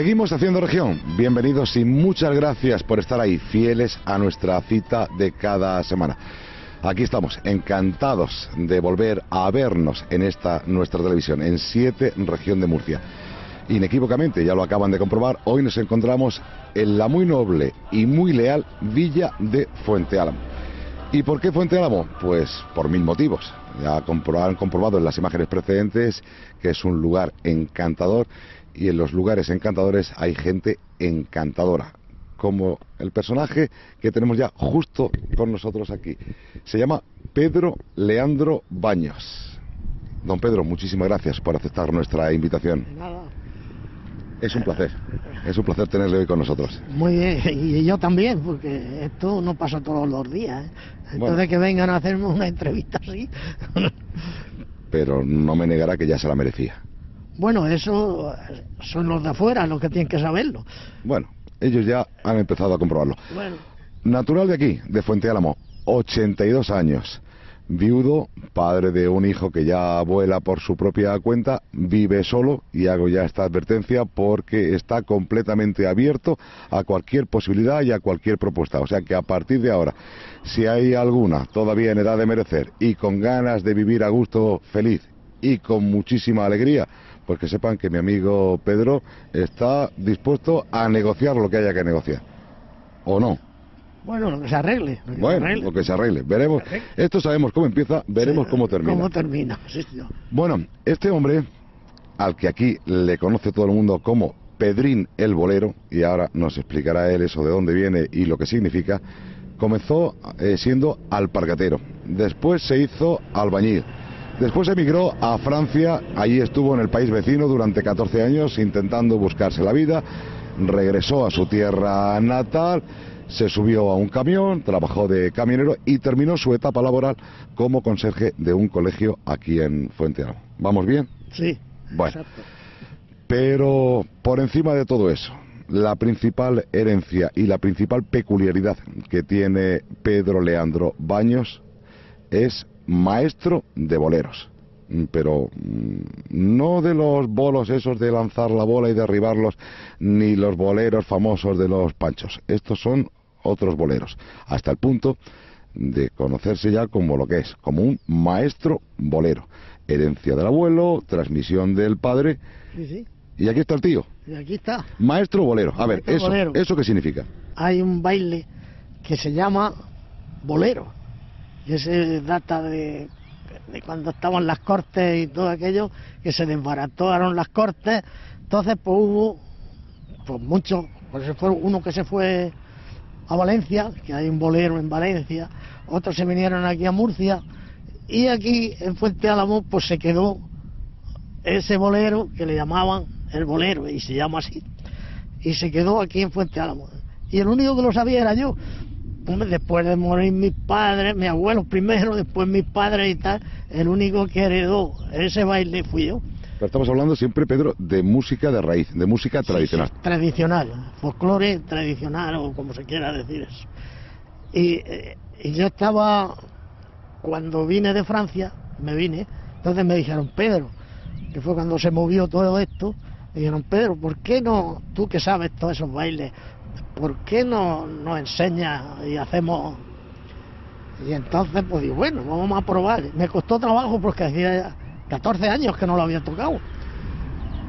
Seguimos haciendo región. Bienvenidos y muchas gracias por estar ahí, fieles a nuestra cita de cada semana. Aquí estamos, encantados de volver a vernos en esta nuestra televisión, en 7 región de Murcia. Inequívocamente, ya lo acaban de comprobar, hoy nos encontramos en la muy noble y muy leal villa de Fuente Álamo. ¿Y por qué Fuente Álamo? Pues por mil motivos. Ya han comprobado en las imágenes precedentes que es un lugar encantador y en los lugares encantadores hay gente encantadora, como el personaje que tenemos ya justo con nosotros aquí. Se llama Pedro Leandro Baños. Don Pedro, muchísimas gracias por aceptar nuestra invitación. Nada. Es un placer, es un placer tenerle hoy con nosotros. Muy bien, y yo también, porque esto no pasa todos los días. ¿eh? Entonces que vengan a hacerme una entrevista así. Pero no me negará que ya se la merecía. Bueno, eso son los de afuera los que tienen que saberlo. Bueno, ellos ya han empezado a comprobarlo. Bueno. Natural de aquí, de Fuente Álamo, 82 años. Viudo, padre de un hijo que ya vuela por su propia cuenta, vive solo y hago ya esta advertencia porque está completamente abierto a cualquier posibilidad y a cualquier propuesta. O sea que a partir de ahora, si hay alguna todavía en edad de merecer y con ganas de vivir a gusto, feliz y con muchísima alegría, pues que sepan que mi amigo Pedro está dispuesto a negociar lo que haya que negociar. ¿O no? Bueno, lo que se arregle. Lo que bueno, se arregle. lo que se arregle. Veremos. Esto sabemos cómo empieza, veremos cómo termina. Cómo termina, sí, Bueno, este hombre, al que aquí le conoce todo el mundo como Pedrín el Bolero, y ahora nos explicará él eso de dónde viene y lo que significa, comenzó eh, siendo alpargatero. Después se hizo albañil. Después emigró a Francia, allí estuvo en el país vecino durante 14 años intentando buscarse la vida, regresó a su tierra natal se subió a un camión, trabajó de camionero y terminó su etapa laboral como conserje de un colegio aquí en Fuente Alamo. ¿Vamos bien? Sí. Bueno. Pero por encima de todo eso, la principal herencia y la principal peculiaridad que tiene Pedro Leandro Baños es maestro de boleros pero mm, no de los bolos esos de lanzar la bola y derribarlos, ni los boleros famosos de los panchos. Estos son otros boleros, hasta el punto de conocerse ya como lo que es, como un maestro bolero. Herencia del abuelo, transmisión del padre. Y aquí está el tío. Y aquí está. Maestro bolero. A ver, eso, ¿eso qué significa? Hay un baile que se llama bolero. Y ese data de, de cuando estaban las cortes y todo aquello, que se desbarataron las cortes. Entonces, pues hubo pues muchos, pues fue uno que se fue a Valencia, que hay un bolero en Valencia, otros se vinieron aquí a Murcia, y aquí en Fuente Álamo pues se quedó ese bolero que le llamaban el bolero, y se llama así, y se quedó aquí en Fuente Álamo. Y el único que lo sabía era yo. Después de morir mis padres, mis abuelos primero, después mis padres y tal, el único que heredó ese baile fui yo. Pero estamos hablando siempre, Pedro, de música de raíz, de música tradicional. tradicional, folclore tradicional o como se quiera decir eso. Eh, y, yo estaba, cuando vine de Francia, me vine, entonces me dijeron, Pedro, que fue cuando se movió todo esto, me dijeron, Pedro, ¿por qué no, tú que sabes todos esos bailes, ¿por qué no nos enseñas y hacemos... Y entonces pues digo, bueno, vamos a probar. Me costó trabajo porque hacía 14 años que no lo había tocado.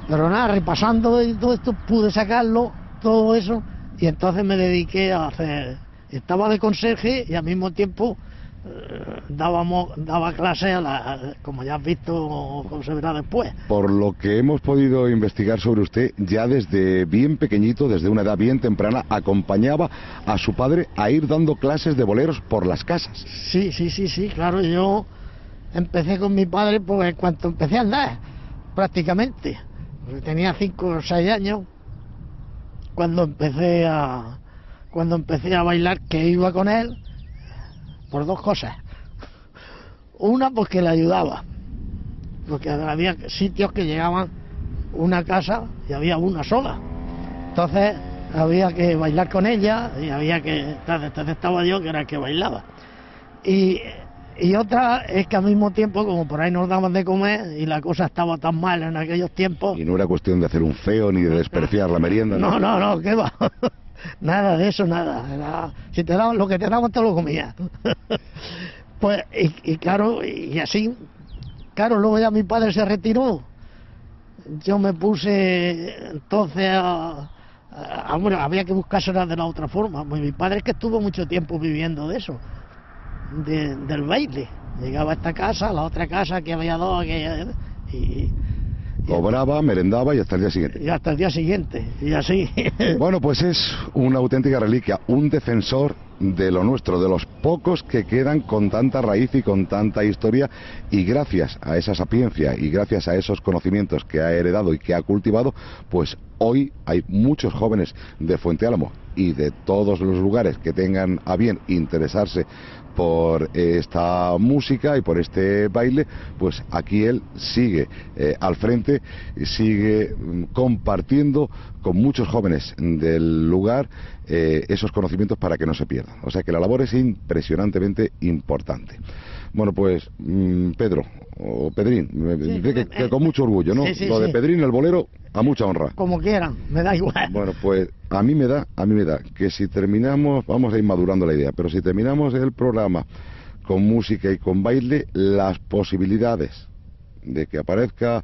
Pero nada, repasando todo esto pude sacarlo, todo eso, y entonces me dediqué a hacer. Estaba de conserje y al mismo tiempo dábamos, daba clase a la, como ya has visto, como se verá después. Por lo que hemos podido investigar sobre usted, ya desde bien pequeñito, desde una edad bien temprana, acompañaba a su padre a ir dando clases de boleros por las casas. Sí, sí, sí, sí, claro, yo empecé con mi padre pues en cuanto empecé a andar, prácticamente. tenía cinco o seis años cuando empecé a cuando empecé a bailar que iba con él por dos cosas. Una porque le ayudaba, porque había sitios que llegaban una casa y había una sola. Entonces había que bailar con ella y había que entonces estaba yo que era el que bailaba. Y Y otra es que al mismo tiempo, como por ahí nos daban de comer y la cosa estaba tan mal en aquellos tiempos. Y no era cuestión de hacer un feo ni de despreciar la merienda. No, no, no, ¿qué va? Nada de eso, nada. si te daban lo que te daban, te lo comías. pues, y, claro, y así, claro, luego ya mi padre se retiró. Yo me puse entonces a. bueno, había que buscársela de la otra forma. Pues mi padre es que estuvo mucho tiempo viviendo de eso del baile. Llegaba a esta casa, a la otra casa que había dos, y, Cobraba, merendaba y hasta el día siguiente. Y hasta el día siguiente, y así. Bueno, pues es una auténtica reliquia, un defensor de lo nuestro, de los pocos que quedan con tanta raíz y con tanta historia, y gracias a esa sapiencia y gracias a esos conocimientos que ha heredado y que ha cultivado, pues hoy hay muchos jóvenes de Fuente Álamo y de todos los lugares que tengan a bien interesarse por esta música y por este baile, pues aquí él sigue eh, al frente, sigue mm, compartiendo con muchos jóvenes del lugar eh, esos conocimientos para que no se pierdan. O sea que la labor es impresionantemente importante. Bueno, pues mm, Pedro, o Pedrín, que, con mucho orgullo, ¿no? Lo de Pedrín, el bolero, a mucha honra. Como quieran, me da igual. Bueno, pues a mí me da, a mí me da que si terminamos, vamos a ir madurando la idea, pero si terminamos el programa con música y con baile, las posibilidades de que aparezca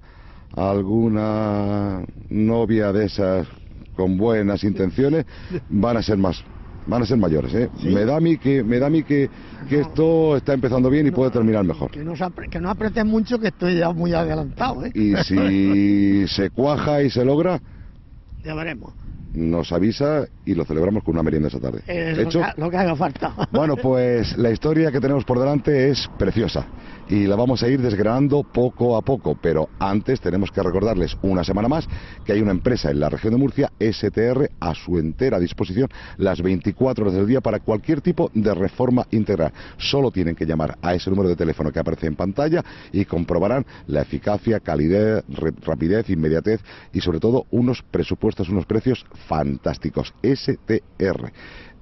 alguna novia de esas con buenas intenciones van a ser más van a ser mayores, ¿eh? Me da a mí que, me da a mí que, que esto está empezando bien y puede terminar mejor. Que no, que no apretes mucho, que estoy ya muy adelantado, ¿eh? Y si se cuaja y se logra... Ya veremos nos avisa y lo celebramos con una merienda esa tarde. ¿Hecho? Lo, que, haga falta. Bueno, pues la historia que tenemos por delante es preciosa y la vamos a ir desgranando poco a poco, pero antes tenemos que recordarles una semana más que hay una empresa en la región de Murcia, STR, a su entera disposición las 24 horas del día para cualquier tipo de reforma integral. Solo tienen que llamar a ese número de teléfono que aparece en pantalla y comprobarán la eficacia, calidad, rapidez, inmediatez y sobre todo unos presupuestos, unos precios fantásticos. STR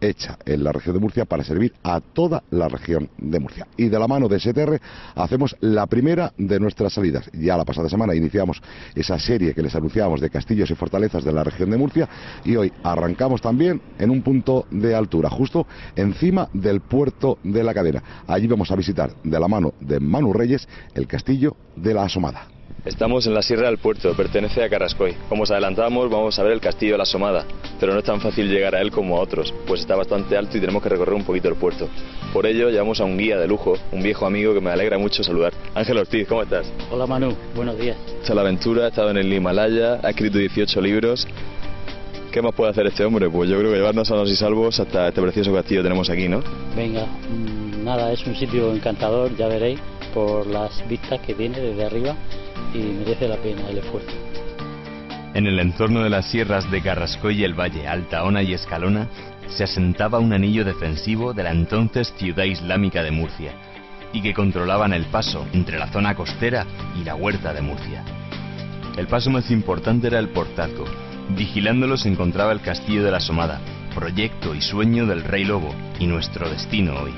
hecha en la región de Murcia para servir a toda la región de Murcia. Y de la mano de STR hacemos la primera de nuestras salidas. Ya la pasada semana iniciamos esa serie que les anunciábamos de castillos y fortalezas de la región de Murcia y hoy arrancamos también en un punto de altura, justo encima del puerto de la cadena. Allí vamos a visitar de la mano de Manu Reyes el castillo de la Asomada. Estamos en la Sierra del Puerto, pertenece a Carrascoy. Como os adelantamos, vamos a ver el castillo de la Somada, pero no es tan fácil llegar a él como a otros, pues está bastante alto y tenemos que recorrer un poquito el puerto. Por ello, llevamos a un guía de lujo, un viejo amigo que me alegra mucho saludar. Ángel Ortiz, ¿cómo estás? Hola Manu, buenos días. Hecha la aventura, ha estado en el Himalaya, ha escrito 18 libros. ¿Qué más puede hacer este hombre? Pues yo creo que llevarnos sanos y salvos hasta este precioso castillo que tenemos aquí, ¿no? Venga, mm, nada, es un sitio encantador, ya veréis, por las vistas que tiene desde arriba y merece la pena el esfuerzo. En el entorno de las sierras de Carrascoy y el Valle, Altaona y Escalona, se asentaba un anillo defensivo de la entonces ciudad islámica de Murcia, y que controlaban el paso entre la zona costera y la huerta de Murcia. El paso más importante era el Portazgo. Vigilándolo se encontraba el castillo de la Somada, proyecto y sueño del rey lobo, y nuestro destino hoy.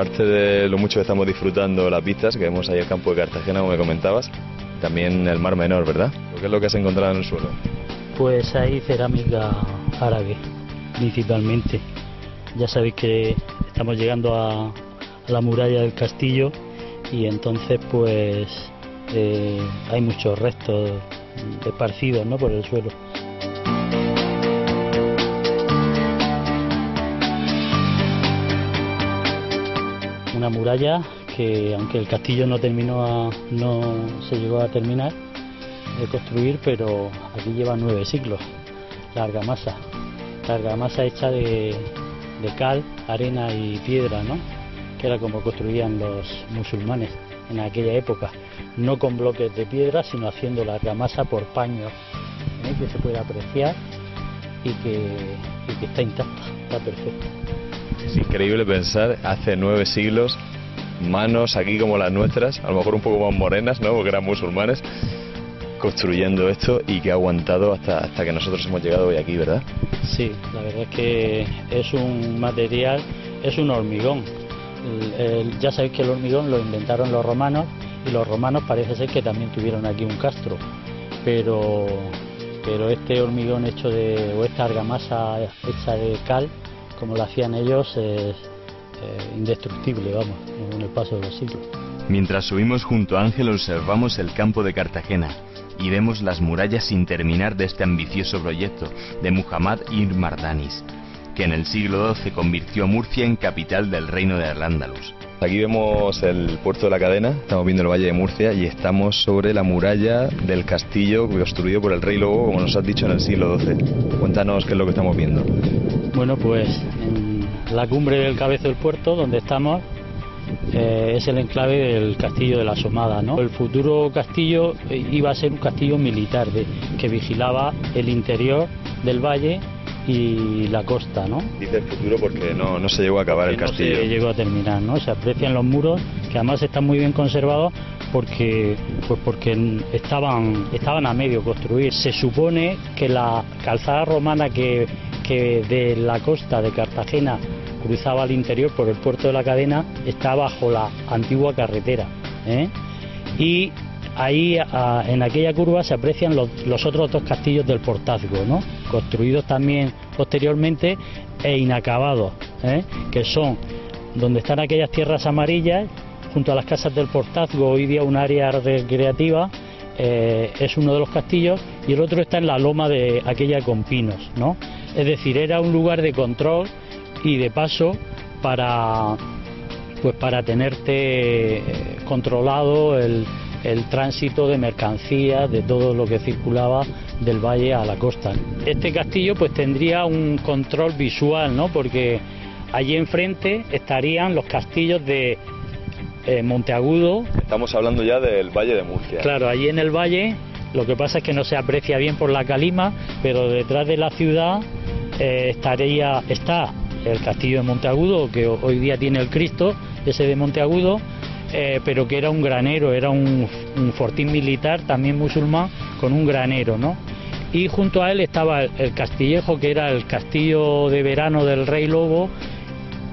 Aparte de lo mucho que estamos disfrutando las vistas que vemos ahí al campo de Cartagena, como me comentabas, también el Mar Menor, ¿verdad? ¿Qué es lo que has encontrado en el suelo? Pues ahí cerámica árabe, principalmente. Ya sabéis que estamos llegando a, la muralla del castillo y entonces pues eh, hay muchos restos esparcidos ¿no? por el suelo. Una muralla que aunque el castillo no terminó no se llegó a terminar de construir, pero aquí lleva nueve siglos, la argamasa, la argamasa hecha de, cal, arena y piedra, ¿no? que era como construían los musulmanes en aquella época, no con bloques de piedra, sino haciendo la argamasa por paños, ¿eh? que se puede apreciar y que, y que está intacta, está perfecta. Es increíble pensar, hace nueve siglos, manos aquí como las nuestras, a lo mejor un poco más morenas, ¿no? Porque eran musulmanes, construyendo esto y que ha aguantado hasta, hasta que nosotros hemos llegado hoy aquí, ¿verdad? Sí, la verdad es que es un material, es un hormigón. ya sabéis que el hormigón lo inventaron los romanos y los romanos parece ser que también tuvieron aquí un castro, pero, pero este hormigón hecho de, o esta argamasa hecha de cal, como lo hacían ellos, es indestructible, vamos, en el paso de los siglos. Mientras subimos junto a Ángel observamos el campo de Cartagena y vemos las murallas sin terminar de este ambicioso proyecto de Muhammad ibn Mardanis, que en el siglo XII convirtió a Murcia en capital del reino de Al-Ándalus. Aquí vemos el puerto de la cadena, estamos viendo el Valle de Murcia y estamos sobre la muralla del castillo construido por el rey Lobo, como nos has dicho, en el siglo XII. Cuéntanos qué es lo que estamos viendo. Bueno, pues en la cumbre del cabezo del puerto, donde estamos, eh, es el enclave del castillo de la Somada. ¿no? El futuro castillo eh, iba a ser un castillo militar que vigilaba el interior del valle y la costa, ¿no? Dice el futuro porque no, no se llegó a acabar el castillo. No se llegó a terminar, ¿no? Se aprecian los muros, que además están muy bien conservados porque pues porque estaban estaban a medio construir. Se supone que la calzada romana que, que de la costa de Cartagena cruzaba al interior por el puerto de la cadena está bajo la antigua carretera. ¿eh? Y ahí en aquella curva se aprecian los, otros dos castillos del Portazgo, ¿no? construidos también posteriormente e inacabados, ¿eh? que son donde están aquellas tierras amarillas, junto a las casas del Portazgo, hoy día un área recreativa, eh, es uno de los castillos, y el otro está en la loma de aquella con pinos, ¿no? Es decir, era un lugar de control y de paso para pues para tenerte eh, controlado el, el tránsito de mercancías, de todo lo que circulaba del valle a la costa. Este castillo pues tendría un control visual, ¿no? Porque allí enfrente estarían los castillos de eh, Monteagudo. Estamos hablando ya del Valle de Murcia. Claro, allí en el valle lo que pasa es que no se aprecia bien por la calima, pero detrás de la ciudad eh, estaría está el castillo de Monteagudo que hoy día tiene el Cristo, ese de Monteagudo eh, pero que era un granero, era un, fortín militar también musulmán con un granero, ¿no? Y junto a él estaba el, Castillejo, que era el castillo de verano del Rey Lobo,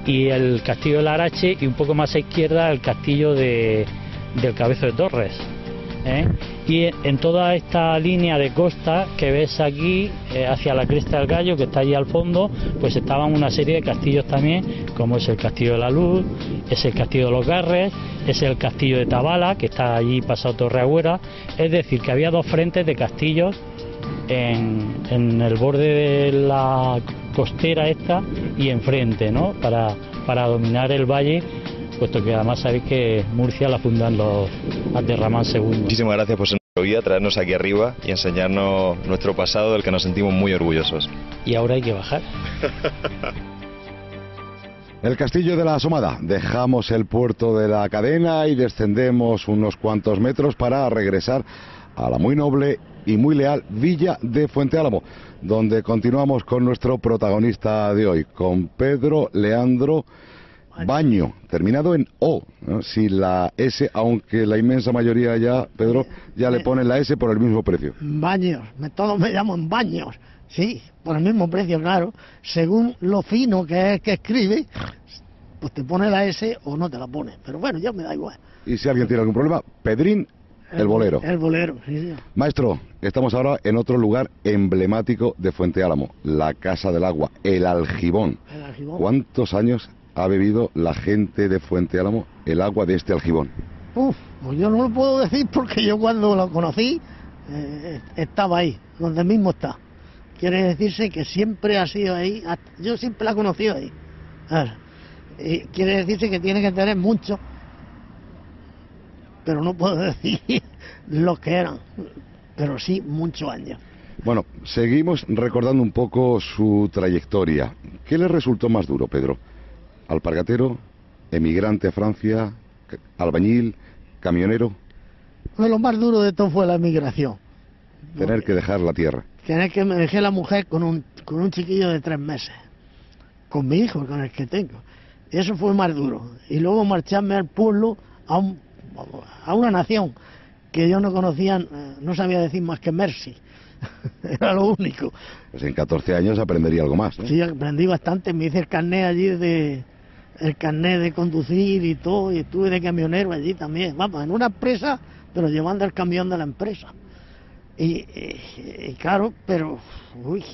y el castillo de Larache, y un poco más a izquierda el castillo de, del Cabezo de Torres. ¿eh? Y en toda esta línea de costa que ves aquí, eh, hacia la Cresta del Gallo, que está allí al fondo, pues estaban una serie de castillos también, como es el Castillo de la Luz, es el Castillo de los Garres, es el Castillo de Tabala, que está allí pasado Torreagüera, es decir, que había dos frentes de castillos en, en el borde de la costera esta y enfrente, ¿no? Para, para dominar el valle puesto que además sabéis que Murcia la fundan los Abderramán II. Muchísimas gracias por nuestro guía, traernos aquí arriba y enseñarnos nuestro pasado del que nos sentimos muy orgullosos. Y ahora hay que bajar. El castillo de la Asomada. Dejamos el puerto de la cadena y descendemos unos cuantos metros para regresar a la muy noble y muy leal Villa de Fuente Álamo, donde continuamos con nuestro protagonista de hoy, con Pedro Leandro Baño, terminado en O, si la S, aunque la inmensa mayoría ya, Pedro, ya le pone la S por el mismo precio. Baños, todos me llaman baños, sí, por el mismo precio, claro, según lo fino que es que escribe, pues te pone la S o no te la pone, pero bueno, ya me da igual. Y si alguien tiene algún problema, Pedrín, el, bolero. El bolero, sí, Maestro, estamos ahora en otro lugar emblemático de Fuente Álamo, la Casa del Agua, el Aljibón. El Aljibón. ¿Cuántos años ha bebido la gente de Fuente Álamo el agua de este aljibón? Uf, pues yo no lo puedo decir porque yo cuando lo conocí eh, estaba ahí, donde mismo está. Quiere decirse que siempre ha sido ahí, yo siempre la he conocido ahí. y quiere decirse que tiene que tener mucho, pero no puedo decir lo que eran, pero sí muchos años. Bueno, seguimos recordando un poco su trayectoria. ¿Qué le resultó más duro, Pedro? alpargatero, emigrante a Francia, albañil, camionero. lo más duro de todo fue la emigración. Tener que dejar la tierra. Tener que me dejé la mujer con un, con un chiquillo de tres meses, con mi hijo, con el que tengo. Eso fue más duro. Y luego marcharme al pueblo, a, un, a una nación porque ellos no conocían, eh, no sabía decir más que Mercy. Era lo único. Pues en 14 años aprendería algo más. Sí, aprendí bastante. Me hice el carnet allí de el carnet de conducir y todo, y estuve de camionero allí también. Vamos, en una empresa, pero llevando el camión de la empresa. Y, y- y claro, pero, uy,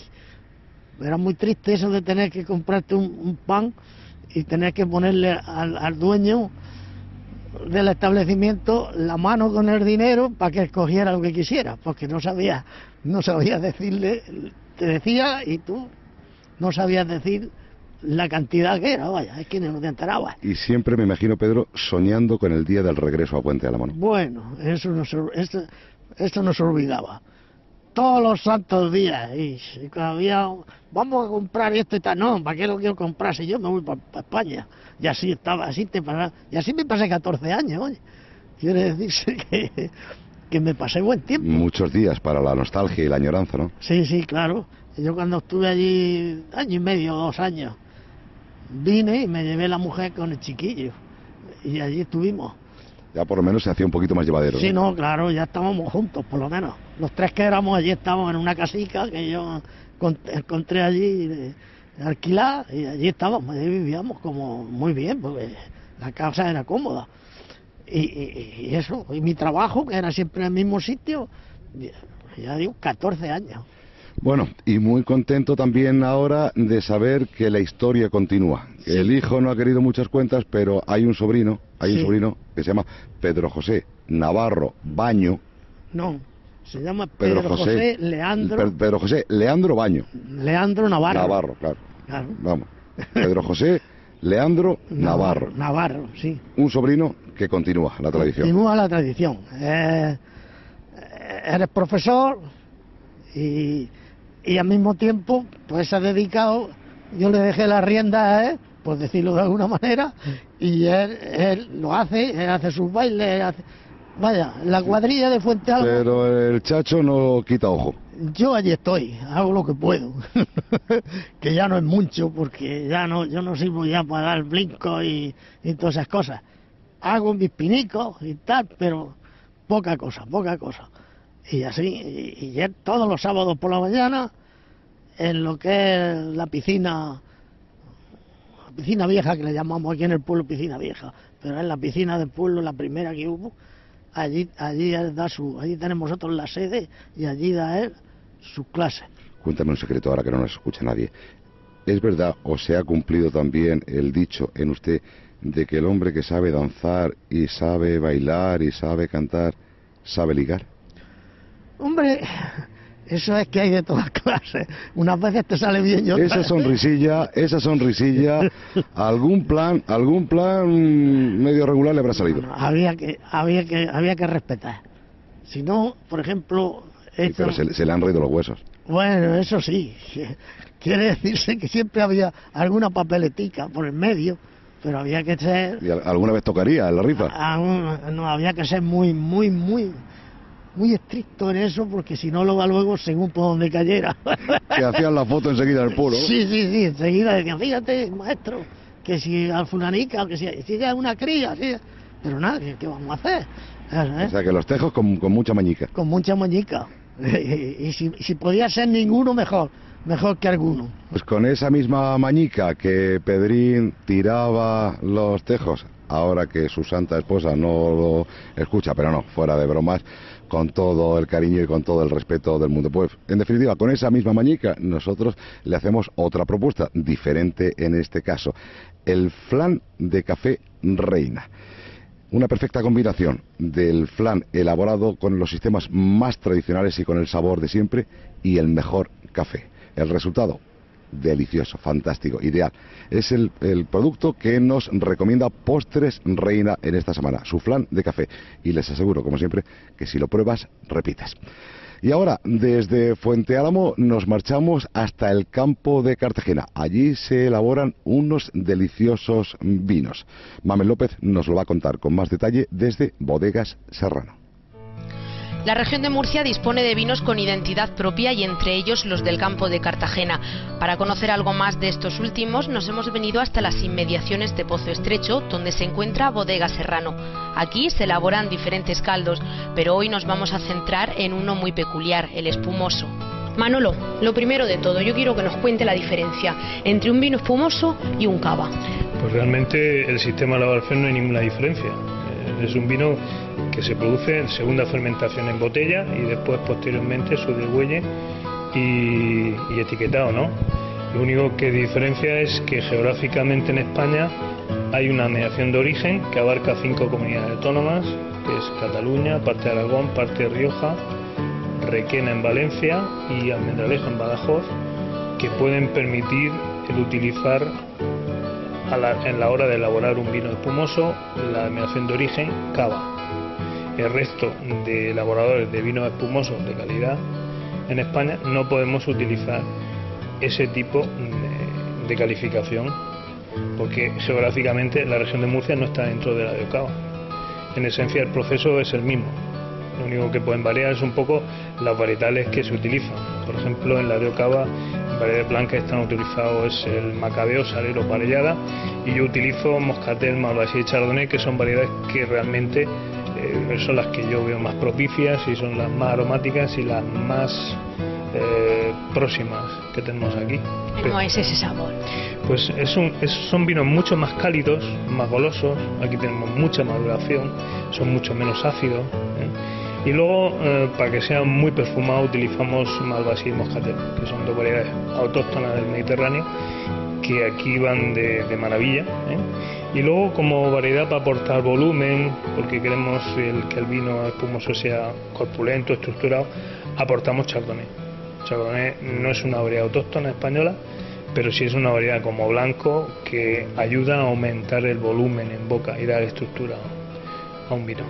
era muy triste eso de tener que comprarte un, un pan y tener que ponerle al, al dueño del establecimiento la mano con el dinero para que escogiera lo que quisiera, porque no sabía, no sabía decirle, te decía y tú no sabías decir la cantidad que era, vaya, es que no te enterabas. Y siempre me imagino, Pedro, soñando con el día del regreso a Puente de la Mano. Bueno, eso no se, esto, esto no se olvidaba. Todos los santos días. Y, y cuando había, vamos a comprar esto y tal. No, ¿para qué lo quiero comprar si yo me voy para España? Y así estaba, así te pasa- Y así me pasé 14 años, oye. Quiere decirse que, que me pasé buen tiempo. Muchos días para la nostalgia y la añoranza, ¿no? Sí, sí, claro. Yo cuando estuve allí año y medio, dos años, vine y me llevé la mujer con el chiquillo. Y allí estuvimos. Ya por lo menos se hacía un poquito más llevadero. Sí, ¿no? no, claro, ya estábamos juntos, por lo menos. Los tres que éramos allí estábamos en una casica que yo con- encontré allí eh, alquilada y allí estábamos, allí vivíamos como muy bien, porque la casa era cómoda. Y, y- y eso, y mi trabajo, que era siempre en el mismo sitio, ya- digo, 14 años. Bueno, y muy contento también ahora de saber que la historia continúa. Sí. El hijo no ha querido muchas cuentas, pero hay un sobrino, hay un sobrino que se llama Pedro José Navarro Baño. No, se llama Pedro, Pedro, José, Leandro, Pe- Pedro José Leandro Baño. Leandro Navarro. Navarro, claro. Claro. Vamos. Pedro José Leandro Navarro. Navarro, sí. Un sobrino que continúa la tradición. Continúa la tradición. Eh, eres profesor y, y al mismo tiempo pues se ha dedicado, yo le dejé la rienda a él, por decirlo de alguna manera, y él, él lo hace, él hace sus bailes, hace- vaya, la cuadrilla de Fuente Alba, Pero el chacho no quita ojo. yo allí estoy, hago lo que puedo, que ya no es mucho, porque ya no, yo no sirvo ya para dar blinco y, y todas esas cosas. Hago mis pinicos y tal, pero poca cosa, poca cosa. Y así, y, y todos los sábados por la mañana, en lo que es la piscina, la piscina vieja, que le llamamos aquí en el pueblo piscina vieja, pero es la piscina del pueblo, la primera que hubo, allí, allí él da su, allí tenemos nosotros la sede y allí da él sus clases. Cuéntame un secreto ahora que no nos escucha nadie. ¿Es verdad o se ha cumplido también el dicho en usted de que el hombre que sabe danzar y sabe bailar y sabe cantar, sabe ligar? Hombre, eso es que hay de todas clases. Unas veces te sale bien y otras Esa sonrisilla, esa sonrisilla, algún plan, algún plan medio regular le habrá salido. Había que, había que, había que respetar. Si no, por ejemplo, Sí, esto- pero se, se le han reído los huesos. bueno, eso sí, quiere decirse que siempre había alguna papeletica por el medio, pero había que ser, ¿Y al- alguna vez tocaría en la rifa? a- no, había que ser muy, muy, muy, muy estricto en eso, porque si no, luego, luego según por donde cayera. Que hacían la foto enseguida del. ¿no? Sí, sí, sí, enseguida decían, fíjate, maestro, que si al fulanica, que si, si ya es una cría, sí, pero nada, ¿qué, vamos a hacer? ¿Eh? O sea que los tejos con, con mucha mañica. Con mucha moñica. y si, si podía ser ninguno, mejor, mejor que alguno. Pues con esa misma mañica que Pedrín tiraba los tejos, ahora que su santa esposa no lo escucha, pero no, fuera de bromas, con todo el cariño y con todo el respeto del mundo. Pues, en definitiva, con esa misma mañica, nosotros le hacemos otra propuesta, diferente en este caso, el flan de café reina. Una perfecta combinación del flan elaborado con los sistemas más tradicionales y con el sabor de siempre y el mejor café. El resultado, delicioso, fantástico, ideal. Es el, producto que nos recomienda Postres Reina en esta semana, su flan de café. Y les aseguro, como siempre, que si lo pruebas, repites. Y ahora, desde Fuente Álamo nos marchamos hasta el campo de Cartagena. Allí se elaboran unos deliciosos vinos. Mamel López nos lo va a contar con más detalle desde Bodegas Serrano. La región de Murcia dispone de vinos con identidad propia y entre ellos los del campo de Cartagena. Para conocer algo más de estos últimos nos hemos venido hasta las inmediaciones de Pozo Estrecho, donde se encuentra Bodega Serrano. Aquí se elaboran diferentes caldos, pero hoy nos vamos a centrar en uno muy peculiar, el espumoso. Manolo, lo primero de todo, yo quiero que nos cuente la diferencia entre un vino espumoso y un cava. Pues realmente el sistema elaboración no hay ninguna diferencia. Eh, Es un vino que se produce en segunda fermentación en botella y después posteriormente su degüelle y, etiquetado, ¿no? Lo único que diferencia es que geográficamente en España hay una mediación de origen que abarca cinco comunidades autónomas, que es Cataluña, parte de Aragón, parte de Rioja, Requena en Valencia y Almendralejo en Badajoz, que pueden permitir el utilizar a en la hora de elaborar un vino espumoso la denominación de origen cava. El resto de elaboradores de vinos espumosos de calidad en España no podemos utilizar ese tipo de, calificación porque geográficamente la región de Murcia no está dentro de la de Ocava. En esencia el proceso es el mismo. Lo único que pueden variar es un poco las varietales que se utilizan. Por ejemplo, en la de Ocava, en variedades blancas están utilizados es el macabeo, salero, parellada y yo utilizo moscatel, malvasí y chardonnay, que son variedades que realmente eh, son las que yo veo más propicias y son las más aromáticas y las más eh, próximas que tenemos aquí. ¿Cómo es ese sabor? Pues es un- es- son vinos mucho más cálidos, más golosos, aquí tenemos mucha maduración, son mucho menos ácidos. ¿eh? Y luego, eh, para que sean muy perfumados, utilizamos malvasí y moscatel, que son dos variedades autóctonas del Mediterráneo, que aquí van de, de maravilla. ¿eh? Y luego, como variedad para aportar volumen, porque queremos el- que el vino espumoso sea corpulento, estructurado, aportamos chardonnay. Chardonnay no es una variedad autóctona española, pero sí es una variedad como blanco que ayuda a aumentar el volumen en boca y dar estructura a un vino.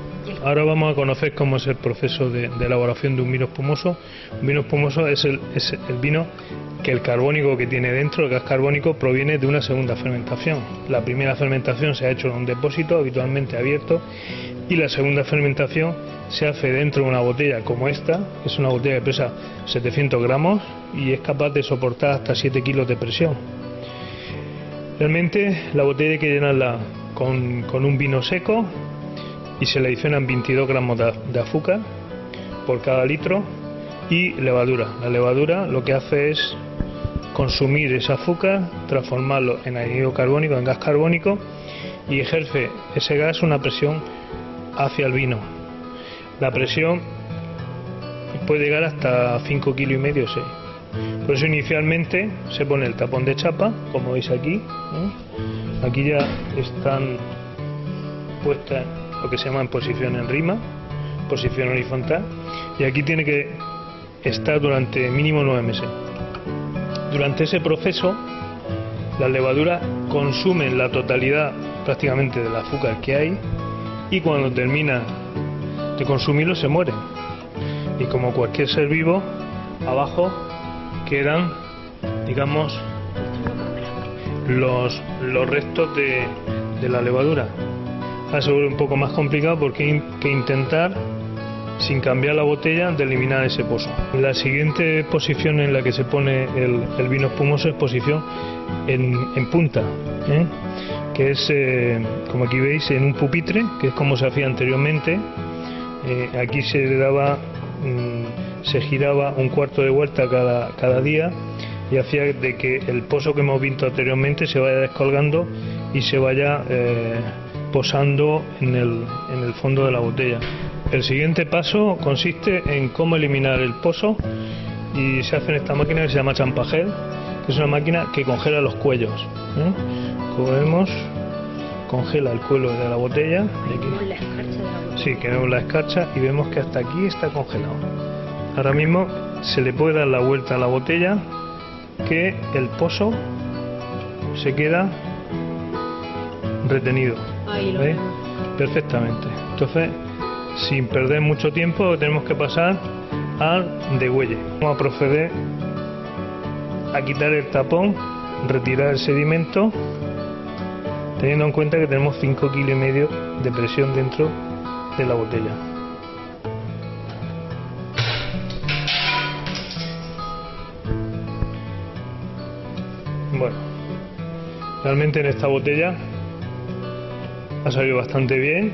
Ahora vamos a conocer cómo es el proceso de, de elaboración de un vino espumoso. Un vino espumoso es el, es el vino que el carbónico que tiene dentro, el gas carbónico, proviene de una segunda fermentación. La primera fermentación se ha hecho en un depósito habitualmente abierto y la segunda fermentación se hace dentro de una botella como esta, que es una botella que pesa 700 gramos y es capaz de soportar hasta 7 kilos de presión. Realmente la botella hay que llenarla con, con un vino seco y se le adicionan 22 gramos de, azúcar por cada litro y levadura. La levadura lo que hace es consumir ese azúcar, transformarlo en anhídrido carbónico, en gas carbónico y ejerce ese gas una presión hacia el vino. La presión puede llegar hasta 5 kilos y medio, 6. Por eso inicialmente se pone el tapón de chapa, como veis aquí. ¿eh? Aquí ya están puestas lo que se llama en posición en rima, posición horizontal, y aquí tiene que estar durante mínimo nueve meses. Durante ese proceso, las levaduras consumen la totalidad prácticamente del azúcar que hay y cuando termina de consumirlo se mueren. Y como cualquier ser vivo, abajo quedan, digamos, los, los restos de, de la levadura. Va a ser un poco más complicado porque hay que intentar, sin cambiar la botella, de eliminar ese pozo. La siguiente posición en la que se pone el, el vino espumoso es posición en, en punta, ¿eh? que es, eh, como aquí veis, en un pupitre, que es como se hacía anteriormente. Eh, aquí se le daba, mm, se giraba un cuarto de vuelta cada, cada día y hacía de que el pozo que hemos visto anteriormente se vaya descolgando y se vaya eh, posando en el, en el fondo de la botella. El siguiente paso consiste en cómo eliminar el pozo y se hace en esta máquina que se llama champagel, que es una máquina que congela los cuellos. ¿eh? Como vemos, congela el cuello de la botella. y aquí- Sí, que vemos la escarcha y vemos que hasta aquí está congelado. Ahora mismo se le puede dar la vuelta a la botella que el pozo se queda retenido. Ahí. Perfectamente. Entonces, sin perder mucho tiempo, tenemos que pasar al degüelle. Vamos a proceder a quitar el tapón, retirar el sedimento, teniendo en cuenta que tenemos 5 kilos y medio de presión dentro de la botella. Bueno, realmente en esta botella ha salido bastante bien,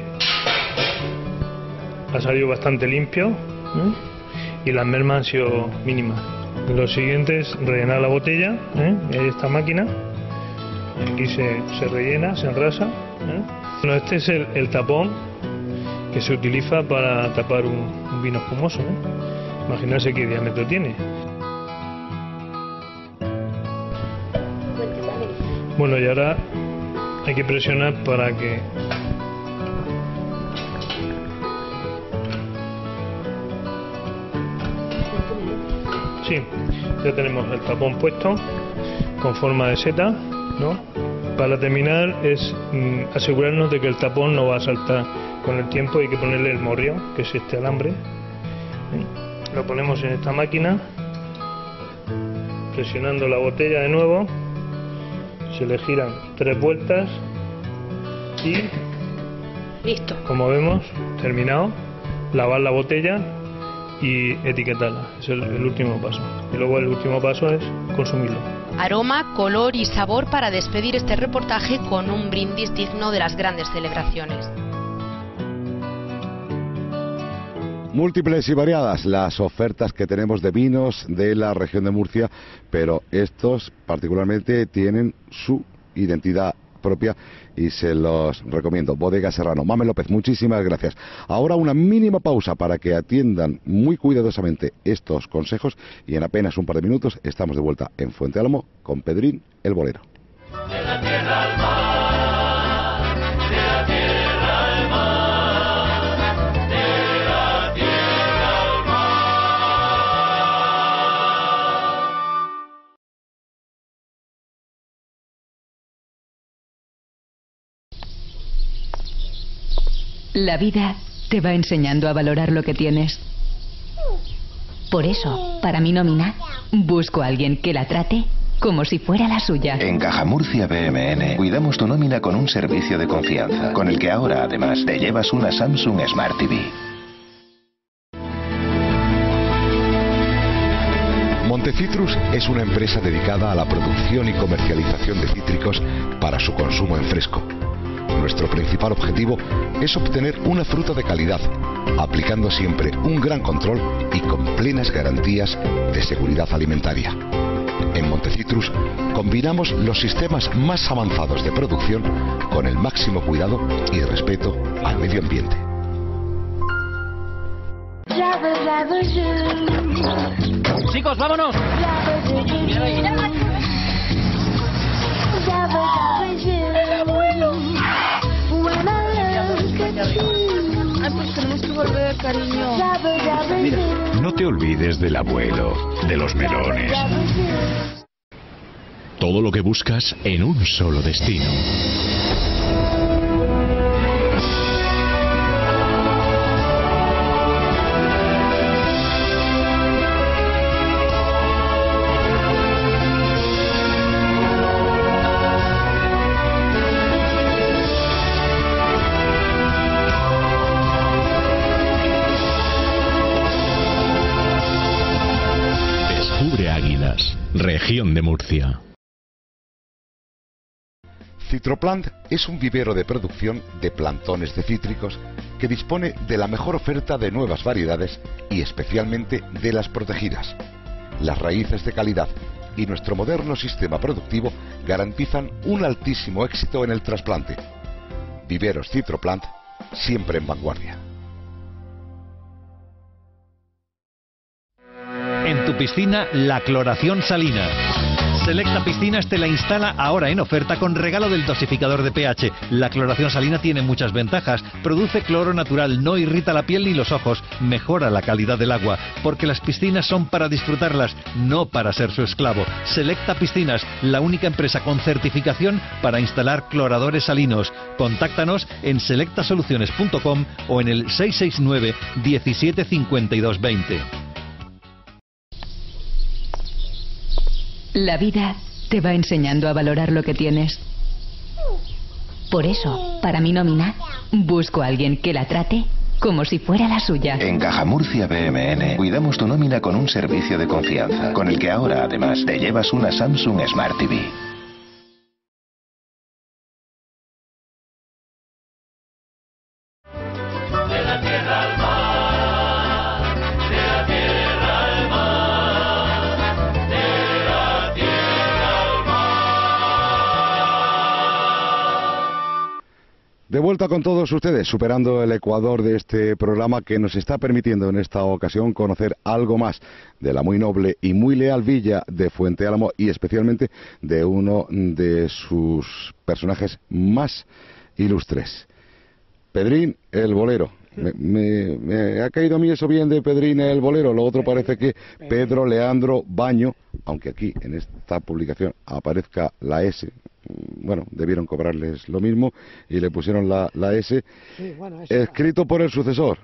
ha salido bastante limpio ¿eh? y las mermas han sido mínimas. Lo siguiente es rellenar la botella, ¿eh? y hay esta máquina, aquí se, se rellena, se enrasa. ¿eh? Bueno, este es el, tapón que se utiliza para tapar un, un vino espumoso. Imaginarse qué diámetro tiene. Bueno, y ahora hay que presionar para que Sí, ya tenemos el tapón puesto con forma de seta, ¿no? Para terminar es mm, asegurarnos de que el tapón no va a saltar con el tiempo, hay que ponerle el morrión, que es este alambre. Lo ponemos en esta máquina, presionando la botella de nuevo, se le giran tres vueltas y Listo. como vemos, terminado, lavar la botella y etiquetarla. Es el, el último paso. Y luego el último paso es consumirlo. Aroma, color y sabor para despedir este reportaje con un brindis digno de las grandes celebraciones. Múltiples y variadas las ofertas que tenemos de vinos de la región de Murcia, pero estos particularmente tienen su identidad propia y se los recomiendo. Bodega Serrano. Mame López, muchísimas gracias. Ahora una mínima pausa para que atiendan muy cuidadosamente estos consejos y en apenas un par de minutos estamos de vuelta en Fuente Álamo con Pedrín el Bolero. Vida te va enseñando a valorar lo que tienes. Por eso, para mi nómina, busco a alguien que la trate como si fuera la suya. En Caja Murcia BMN cuidamos tu nómina con un servicio de confianza, con el que ahora además te llevas una Samsung Smart TV. Montecitrus es una empresa dedicada a la producción y comercialización de cítricos para su consumo en fresco. Nuestro principal objetivo es obtener una fruta de calidad, aplicando siempre un gran control y con plenas garantías de seguridad alimentaria. En Montecitrus combinamos los sistemas más avanzados de producción con el máximo cuidado y respeto al medio ambiente. Chicos, vámonos. Ay, pues tenemos que volver, cariño. No te olvides del abuelo, de los melones. Todo lo que buscas en un solo destino. Citroplant es un vivero de producción de plantones de cítricos que dispone de la mejor oferta de nuevas variedades y especialmente de las protegidas. Las raíces de calidad y nuestro moderno sistema productivo garantizan un altísimo éxito en el trasplante. Viveros Citroplant, siempre en vanguardia. En tu piscina, la cloración salina. Selecta Piscinas te la instala ahora en oferta con regalo del dosificador de pH. La cloración salina tiene muchas ventajas. Produce cloro natural, no irrita la piel ni los ojos, mejora la calidad del agua, porque las piscinas son para disfrutarlas, no para ser su esclavo. Selecta Piscinas, la única empresa con certificación para instalar cloradores salinos. Contáctanos en selectasoluciones.com o en el 669 17 La vida te va enseñando a valorar lo que tienes. Por eso, para mi nómina, busco a alguien que la trate como si fuera la suya. En Caja Murcia BMN cuidamos tu nómina con un servicio de confianza, con el que ahora además te llevas una Samsung Smart TV. La tierra al mar. De vuelta con todos ustedes, superando el ecuador de este programa que nos está permitiendo en esta ocasión conocer algo más de la muy noble y muy leal villa de Fuente Álamo y especialmente de uno de sus personajes más ilustres. Pedrín el bolero. Me, me- me ha caído a mí eso bien de Pedrín el bolero. Lo otro parece que Pedro Leandro Baño, aunque aquí en esta publicación aparezca la S, mm, bueno, debieron cobrarles lo mismo y le pusieron la, la S, Sí, bueno, eso, escrito por el sucesor,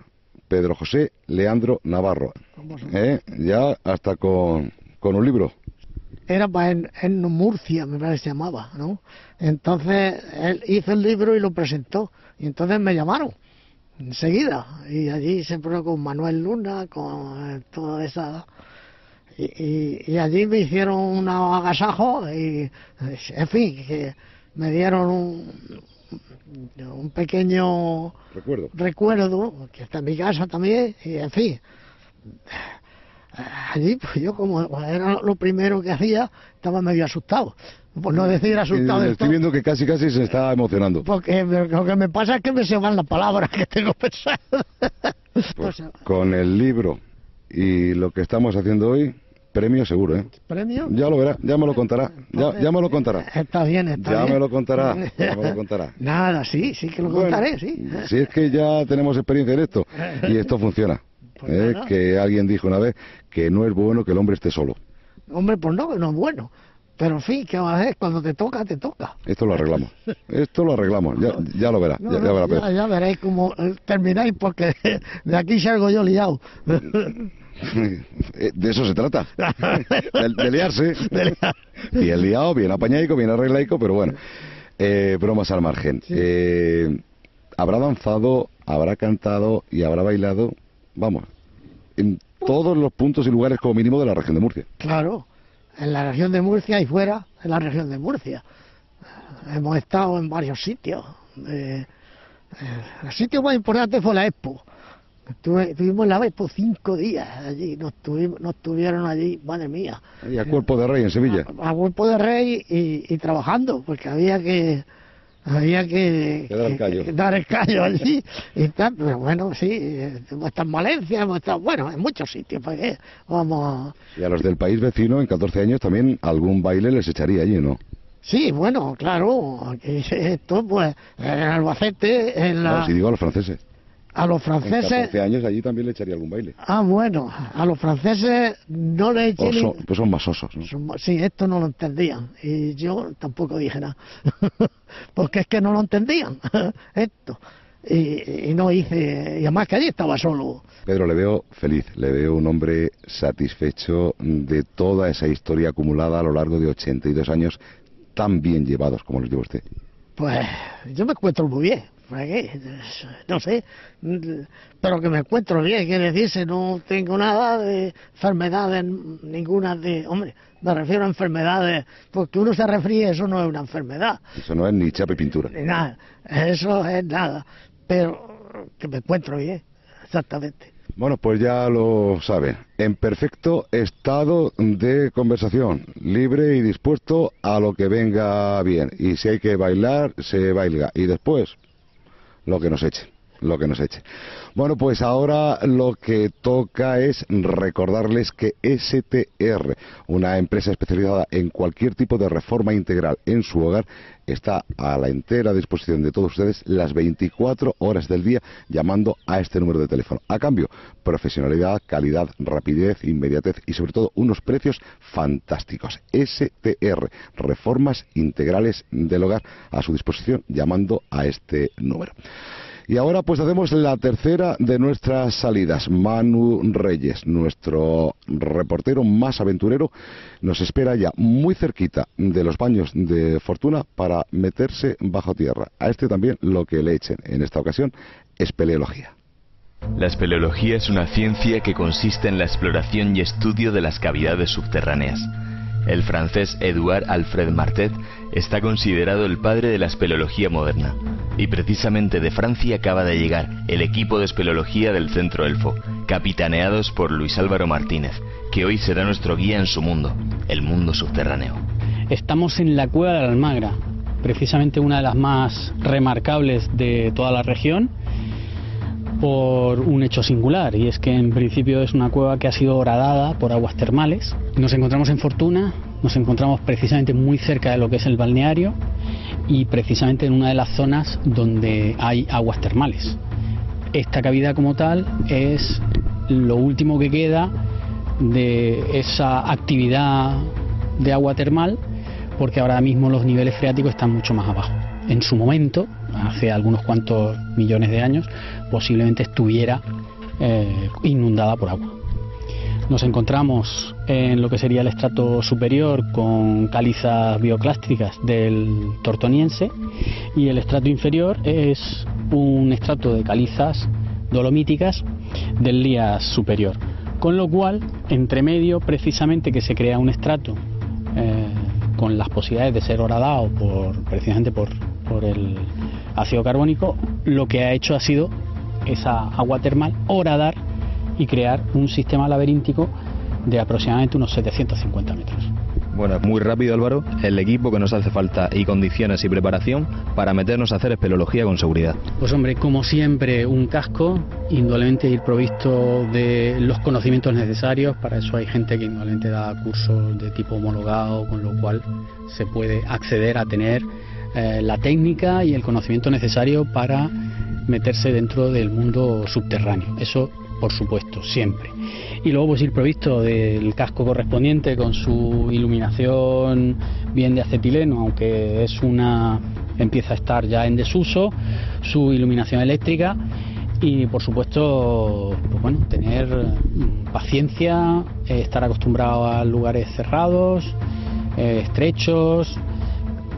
Pedro José Leandro Navarro. ¿cómo se- ¿Eh? Ya hasta con, con un libro. era en, en Murcia, me parece que se llamaba, ¿no? Entonces él hizo el libro y lo presentó, y entonces me llamaron enseguida, y allí se probó con Manuel Luna, con eh, toda esa... Y, y- y allí me hicieron un agasajo y, en fin, que me dieron un, un pequeño Recuerdo. recuerdo, que está en mi casa también, y en fin, allí pues yo como era lo primero que hacía, estaba medio asustado, por no decir asustado Eh, Estoy viendo que casi casi se está emocionando. porque lo que me pasa es que me se van las palabras que tengo pensadas. Pues, con el libro y lo que estamos haciendo hoy, premio seguro, ¿eh? ¿Premio? Ya lo verá, ya me lo contará, ya, ya me lo contará. Está bien, está Ya bien. me lo contará, ya me lo contará. Nada, sí, sí que lo Bueno, contaré, sí. Si es que ya tenemos experiencia en esto y esto funciona. Pues ¿eh? Que alguien dijo una vez que no es bueno que el hombre esté solo. Hombre, pues no, no es bueno. Pero en fin, ¿qué vas a hacer? Cuando te toca, te toca. Esto lo arreglamos. Esto lo arreglamos. Ya, ya lo verá. No, ya, no, ya verá, ya, Pedro. ya veréis cómo eh, termináis, porque de aquí salgo yo liado. Eh, De eso se trata. De, de liarse. Bien liado, bien apañaico, bien arreglaico, pero bueno. Eh, bromas al margen. Eh, habrá danzado, habrá cantado y habrá bailado, vamos, en todos los puntos y lugares como mínimo de la región de Murcia. Claro, en la región de Murcia y fuera, en la región de Murcia. Hemos estado en varios sitios. Eh, eh, el sitio más importante fue la Expo. Estuve- estuvimos en la Expo cinco días allí, nos, tuvimos, nos tuvieron allí, madre mía, Y a Cuerpo de Rey en Sevilla. a cuerpo de rey y, y trabajando, porque había que había que, Que dar el callo. allí y tal, pero bueno, sí, eh, hemos estado en Valencia, hemos estado, bueno, en muchos sitios, ¿para qué? Vamos, Y a los del país vecino, en 14 años, también algún baile les echaría allí, ¿no? Sí, bueno, claro, esto pues en Albacete, en la, No, si digo a los franceses. A los En franceses, 14 años allí también le echaría algún baile. ah bueno, a los franceses no le eché O ni- pues son más osos, ¿no? son- sí, esto no lo entendían y yo tampoco dije nada, porque es que no lo entendían esto y, y no hice, y además que allí estaba solo. Pedro, le veo feliz, le veo un hombre satisfecho de toda esa historia acumulada a lo largo de 82 años tan bien llevados como los lleva usted. Pues yo me encuentro muy bien, ¿para qué? No sé, pero que me encuentro bien, quiere decirse, no tengo nada de enfermedades, ninguna de, hombre, me refiero a enfermedades, porque uno se refríe, eso no es una enfermedad, Eso no es ni chapa y pintura. ni nada, eso es nada, pero que me encuentro bien, exactamente. Bueno, pues ya lo saben. En perfecto estado de conversación, libre y dispuesto a lo que venga bien. Y si hay que bailar, se baila. Y después, lo que nos eche, lo que nos eche. Bueno, pues ahora lo que toca es recordarles que STR, una empresa especializada en cualquier tipo de reforma integral en su hogar, está a la entera disposición de todos ustedes las 24 horas del día llamando a este número de teléfono. A cambio, profesionalidad, calidad, rapidez, inmediatez y sobre todo unos precios fantásticos. STR, reformas integrales del hogar a su disposición llamando a este número. Y ahora pues hacemos la tercera de nuestras salidas. Manu Reyes, nuestro reportero más aventurero, nos espera ya muy cerquita de los baños de fortuna para meterse bajo tierra. A este también lo que le echen en esta ocasión es peleología. La espeleología es una ciencia que consiste en la exploración y estudio de las cavidades subterráneas. El francés Edouard Alfred Martet está considerado el padre de la espeleología moderna. Y precisamente de Francia acaba de llegar el equipo de espeleología del Centro Elfo, capitaneados por Luis Álvaro Martínez, que hoy será nuestro guía en su mundo, el mundo subterráneo. Estamos en la cueva de la Almagra, precisamente una de las más remarcables de toda la región por un hecho singular y es que en principio es una cueva que ha sido horadada por aguas termales. Nos encontramos en Fortuna, nos encontramos precisamente muy cerca de lo que es el balneario y precisamente en una de las zonas donde hay aguas termales. Esta cavidad como tal es lo último que queda de esa actividad de agua termal porque ahora mismo los niveles freáticos están mucho más abajo. En su momento, hace algunos cuantos millones de años, posiblemente estuviera eh, inundada por agua. Nos encontramos en lo que sería el estrato superior con calizas bioclásticas del tortoniense y el estrato inferior es un estrato de calizas dolomíticas del Lías superior. Con lo cual, entre medio, precisamente que se crea un estrato eh, con las posibilidades de ser horadado por, precisamente por, por el ácido carbónico, lo que ha hecho ha sido esa agua termal horadar y crear un sistema laberíntico de aproximadamente unos 750 metros. Bueno, muy rápido Álvaro, el equipo que nos hace falta y condiciones y preparación para meternos a hacer espeleología con seguridad. Pues hombre, como siempre, un casco, indudablemente ir provisto de los conocimientos necesarios, para eso hay gente que indudablemente da cursos de tipo homologado, con lo cual se puede acceder a tener eh, la técnica y el conocimiento necesario para meterse dentro del mundo subterráneo. Eso por supuesto, siempre. Y luego pues ir provisto del casco correspondiente con su iluminación bien de acetileno, aunque es una empieza a estar ya en desuso, su iluminación eléctrica y por supuesto pues bueno, tener paciencia, eh, estar acostumbrado a lugares cerrados, eh, estrechos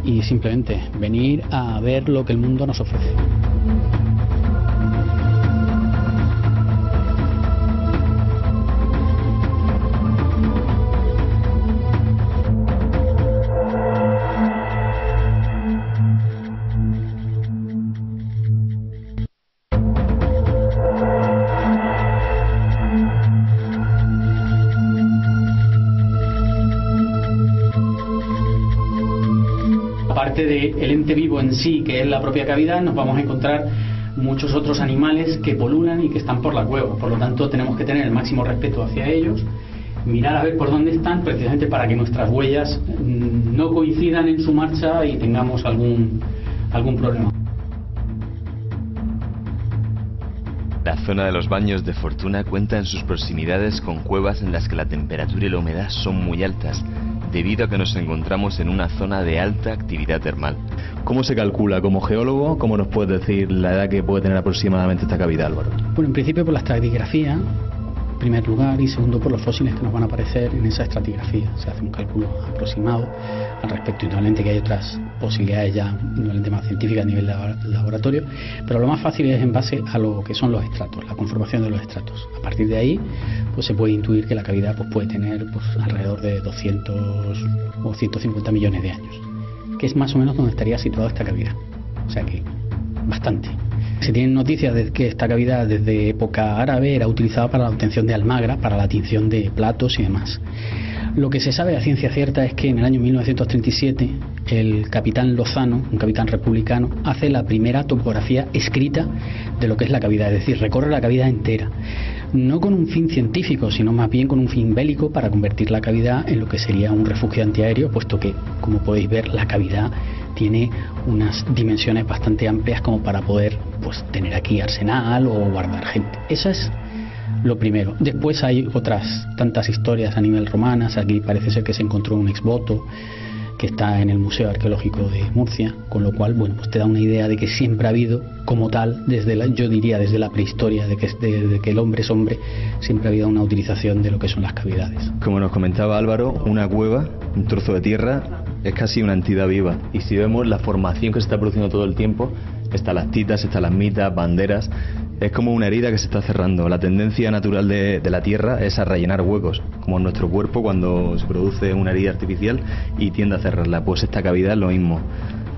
y simplemente venir a ver lo que el mundo nos ofrece. Del ente vivo en sí, que es la propia cavidad, nos vamos a encontrar muchos otros animales que polulan y que están por la cueva. Por lo tanto, tenemos que tener el máximo respeto hacia ellos, mirar a ver por dónde están, precisamente para que nuestras huellas mm, no coincidan en su marcha y tengamos algún, algún problema. La zona de los baños de Fortuna cuenta en sus proximidades con cuevas en las que la temperatura y la humedad son muy altas, debido a que nos encontramos en una zona de alta actividad termal. ¿Cómo se calcula como geólogo? ¿Cómo nos puedes decir la edad que puede tener aproximadamente esta cavidad, Álvaro? Bueno, en principio por la estratigrafía, en primer lugar, y segundo por los fósiles que nos van a aparecer en esa estratigrafía. Se hace un cálculo aproximado al respecto, indudablemente que hay otras posibilidades ya, indudablemente más científicas a nivel laboratorio, pero lo más fácil es en base a lo que son los estratos, la conformación de los estratos. A partir de ahí, pues se puede intuir que la cavidad pues, puede tener pues, alrededor de 200 o 150 millones de años, que es más o menos donde estaría situada esta cavidad. O sea que, bastante. Se tienen noticias de que esta cavidad desde época árabe era utilizada para la obtención de almagra, para la tinción de platos y demás. Lo que se sabe a ciencia cierta es que en el año 1937 el capitán Lozano, un capitán republicano, hace la primera topografía escrita de lo que es la cavidad, es decir, recorre la cavidad entera, no con un fin científico, sino más bien con un fin bélico para convertir la cavidad en lo que sería un refugio antiaéreo, puesto que, como podéis ver, la cavidad tiene unas dimensiones bastante amplias como para poder pues tener aquí arsenal o guardar gente. Esa es lo primero. Después hay otras tantas historias a nivel romanas. Aquí parece ser que se encontró un exvoto que está en el Museo Arqueológico de Murcia, con lo cual, bueno, pues te da una idea de que siempre ha habido, como tal, desde la, yo diría desde la prehistoria, de que, el hombre es hombre, siempre ha habido una utilización de lo que son las cavidades. Como nos comentaba Álvaro, una cueva, un trozo de tierra, es casi una entidad viva. Y si vemos la formación que se está produciendo todo el tiempo, estalactitas, estalagmitas, banderas, es como una herida que se está cerrando. La tendencia natural de, la Tierra es a rellenar huecos, como nuestro cuerpo cuando se produce una herida artificial y tiende a cerrarla. Pues esta cavidad es lo mismo.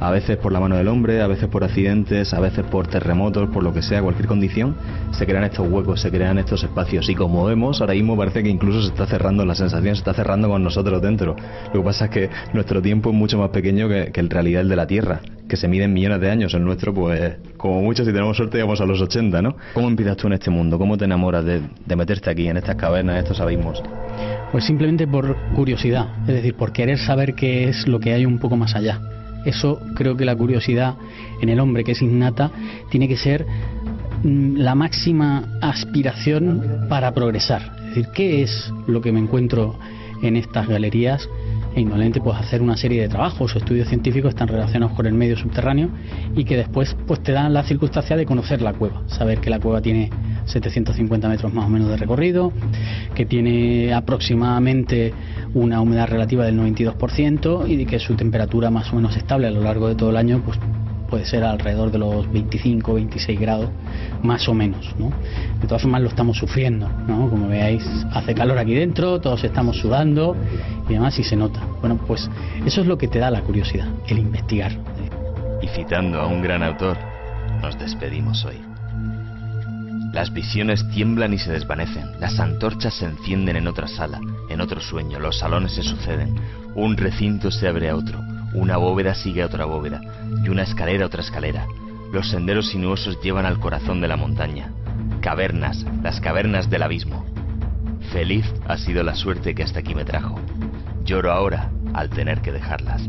A veces por la mano del hombre, a veces por accidentes, a veces por terremotos, por lo que sea, cualquier condición, se crean estos huecos, se crean estos espacios. Y como vemos, ahora mismo parece que incluso se está cerrando, la sensación se está cerrando con nosotros dentro. Lo que pasa es que nuestro tiempo es mucho más pequeño que, que en realidad el de la Tierra, que se mide en millones de años. El nuestro, pues, como mucho, si tenemos suerte, llegamos a los 80, ¿no? ¿Cómo empiezas tú en este mundo? ¿Cómo te enamoras de, de meterte aquí, en estas cavernas, en estos abismos? Pues simplemente por curiosidad, es decir, por querer saber qué es lo que hay un poco más allá. Eso creo que la curiosidad en el hombre, que es innata, tiene que ser mm, la máxima aspiración para progresar. Es decir, ¿qué es lo que me encuentro en estas galerías? E indolente pues hacer una serie de trabajos o estudios científicos que están relacionados con el medio subterráneo y que después pues te dan la circunstancia de conocer la cueva, saber que la cueva tiene 750 metros más o menos de recorrido, que tiene aproximadamente una humedad relativa del 92% y de que su temperatura más o menos estable a lo largo de todo el año pues puede ser alrededor de los 25 26 grados más o menos ¿no? de todas formas lo estamos sufriendo ¿no? como veáis hace calor aquí dentro todos estamos sudando y demás y se nota bueno pues eso es lo que te da la curiosidad el investigar Y citando a un gran autor, nos despedimos hoy. Las visiones tiemblan y se desvanecen, las antorchas se encienden en otra sala, en otro sueño, los salones se suceden, un recinto se abre a otro, una bóveda sigue a otra bóveda, y una escalera a otra escalera. Los senderos sinuosos llevan al corazón de la montaña. Cavernas, las cavernas del abismo. Feliz ha sido la suerte que hasta aquí me trajo. Lloro ahora al tener que dejarlas.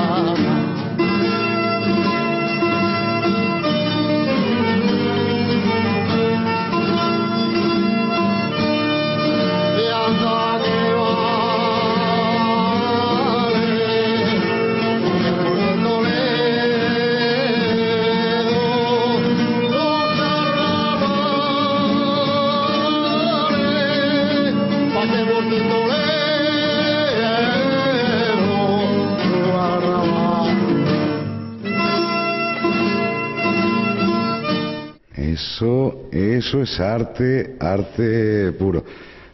Eso, eso es arte, arte puro.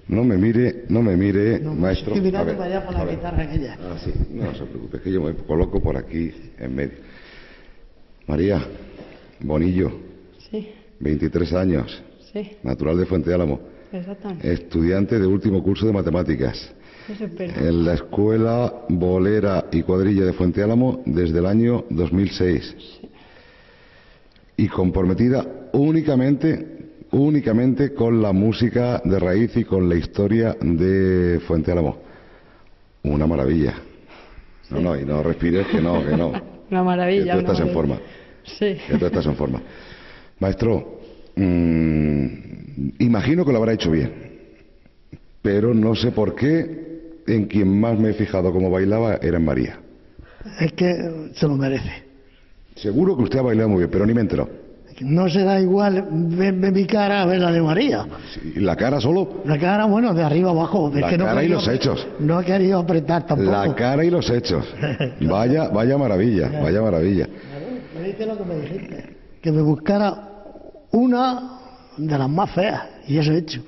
No me mire, no me mire, maestro. Estoy mirando A ver, la ver. guitarra. Ah, sí, no se preocupe, es que yo me coloco por aquí en medio. María, Bonillo, Sí, 23 años, sí, natural de Fuente Álamo. Estudiante de último curso de matemáticas en la Escuela Bolera y Cuadrilla de Fuente Álamo desde el año 2006. Y comprometida únicamente, únicamente con la música de raíz y con la historia de Fuente Álamo. Una maravilla. No, no, y no respires que no, que no. Una maravilla. que tú estás en forma. Sí. Que tú estás en forma. Maestro, mm, imagino que lo habrá hecho bien, pero no sé por qué en quien más me he fijado como bailaba era en María. Es que se lo merece. Seguro que usted ha bailado muy bien, pero ni me entero. No será igual verme mi cara a ver la de María. ¿Y la cara solo? La cara, bueno, de arriba abajo. Es La que no cara y los hechos. No he querido apretar tampoco. La cara y los hechos. Vaya, vaya maravilla, vaya maravilla. Me dice lo que me dijiste. Que me buscara una de las más feas. Y eso he hecho.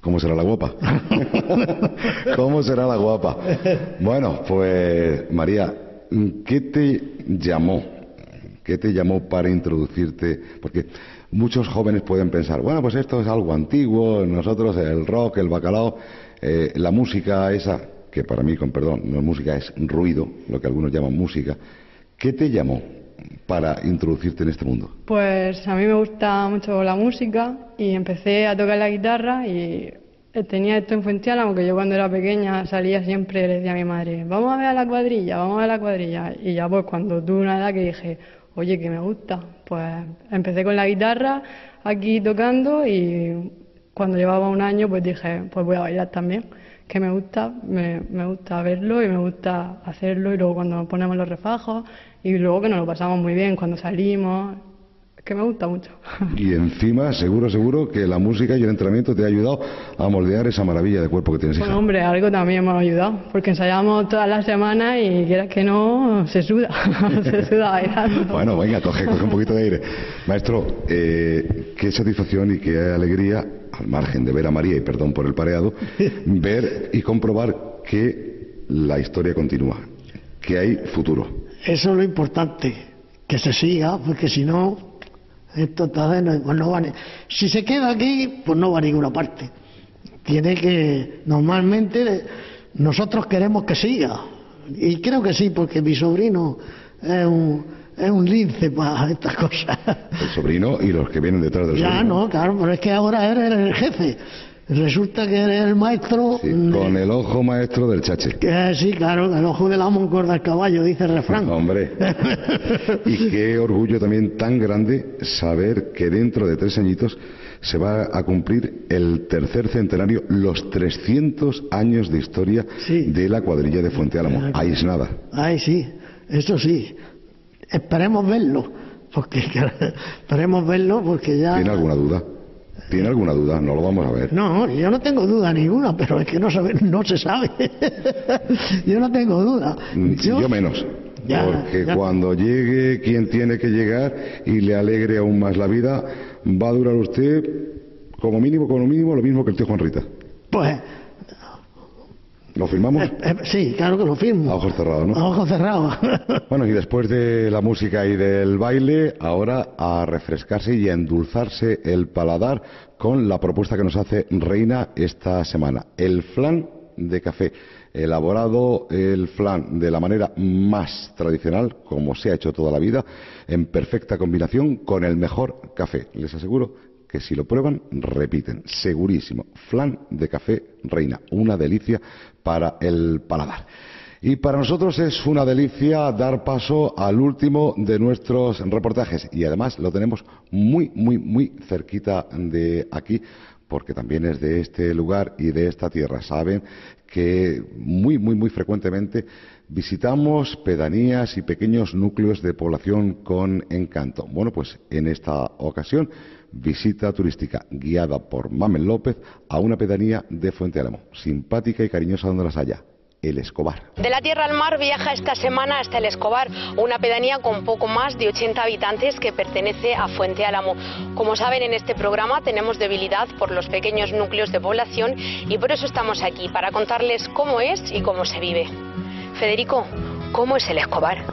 ¿Cómo será la guapa? ¿Cómo será la guapa? Bueno, pues María, ¿qué te llamó? ¿Qué te llamó para introducirte? Porque muchos jóvenes pueden pensar, bueno, pues esto es algo antiguo, nosotros el rock, el bacalao, eh, la música esa, que para mí, con perdón, no es música, es ruido, lo que algunos llaman música. ¿Qué te llamó para introducirte en este mundo? Pues a mí me gusta mucho la música y empecé a tocar la guitarra y tenía esto en Fuentiálamo que yo cuando era pequeña salía siempre le decía a mi madre, vamos a ver a la cuadrilla, vamos a ver a la cuadrilla. Y ya pues cuando tuve una edad que dije, oye, que me gusta, pues empecé con la guitarra aquí tocando y cuando llevaba un año pues dije, pues voy a bailar también. que me gusta, me, me gusta verlo y me gusta hacerlo y luego cuando ponemos los refajos y luego que nos lo pasamos muy bien cuando salimos, que me gusta mucho. Y encima, seguro, seguro que la música y el entrenamiento te ha ayudado a moldear esa maravilla de cuerpo que tienes, hija. Bueno, hombre, algo también hemos ayudado, porque ensayamos todas las semanas y quieras que no, se suda, se suda bailando. Bueno, venga, coge, coge un poquito de aire. Maestro, eh, qué satisfacción y qué alegría, al margen de ver a María, y perdón por el pareado, ver y comprobar que la historia continúa, que hay futuro. Eso es lo importante, que se siga, porque si no, esto entonces no, pues no va ni- Si se queda aquí, pues no va a ninguna parte. Tiene que, normalmente, nosotros queremos que siga. Y creo que sí, porque mi sobrino es un, es un lince para estas cosas. El sobrino y los que vienen detrás del Ya, sobrino. no, claro, pero es que ahora eres el jefe. Resulta que eres el maestro. de- Con el ojo maestro del chache. que sí, claro, el ojo del amo engorda el caballo, dice el refrán. Hombre. Y qué orgullo también tan grande saber que dentro de tres añitos se va a cumplir el tercer centenario, los 300 años de historia de la cuadrilla de Fuente Álamo. Ahí es nada. Ay, sí, eso sí. Esperemos verlo, porque esperemos verlo porque ya. ¿Tiene alguna duda? ¿Tiene alguna duda? No lo vamos a ver. No, yo no tengo duda ninguna, pero es que no, sabe, no se sabe. yo no tengo duda. Mm, Yo, menos. Ya, porque ya. cuando llegue quien tiene que llegar y le alegre aún más la vida, va a durar usted como mínimo, como mínimo, lo mismo que el tío Juan Rita. Pues ¿Lo firmamos? eh, sí, claro que lo firmo. A ojos cerrados, ¿no? A ojos cerrados. Bueno, y después de la música y del baile, ahora a refrescarse y a endulzarse el paladar con la propuesta que nos hace Reina esta semana. El flan de café. Elaborado el flan de la manera más tradicional, como se ha hecho toda la vida, en perfecta combinación con el mejor café. Les aseguro que si lo prueban, repiten. Segurísimo. Flan de café Reina. Una delicia para el paladar. Y para nosotros es una delicia dar paso al último de nuestros reportajes. Y además lo tenemos muy, muy, muy cerquita de aquí, porque también es de este lugar y de esta tierra. Saben que muy, muy, muy frecuentemente visitamos pedanías y pequeños núcleos de población con encanto. Bueno, pues en esta ocasión visita turística guiada por Mamen López a una pedanía de Fuente Álamo, simpática y cariñosa donde las haya, El Escobar. De la tierra al mar viaja esta semana hasta El Escobar, una pedanía con poco más de 80 habitantes que pertenece a Fuente Álamo. Como saben, en este programa tenemos debilidad por los pequeños núcleos de población y por eso estamos aquí, para contarles cómo es y cómo se vive. Federico, ¿cómo es El Escobar?